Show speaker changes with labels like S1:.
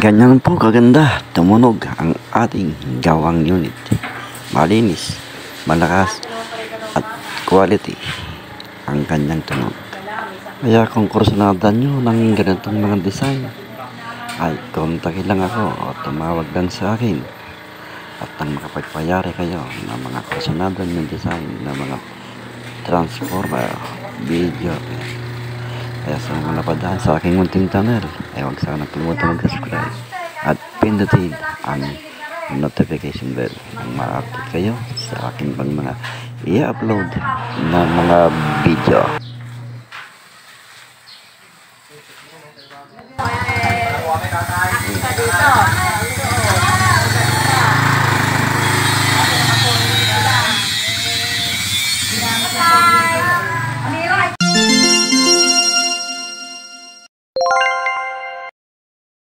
S1: Ganyan po kaganda tumunog ang ating gawang unit. Malinis, malakas, at quality ang kanyang tunog. Kaya kung kursunada nyo ng ganitong mga design, ay kontakin lang ako o tumawag lang sa akin at nang makapagpayari kayo ng mga kursunada ng design ng mga transformer, video, kaya sa mga napadaan sa aking munting channel, ay huwag sana kalimutan mag-subscribe at pindutin ang notification bell nang ma-update kayo sa aking pang mga i-upload na mga video.
S2: dito.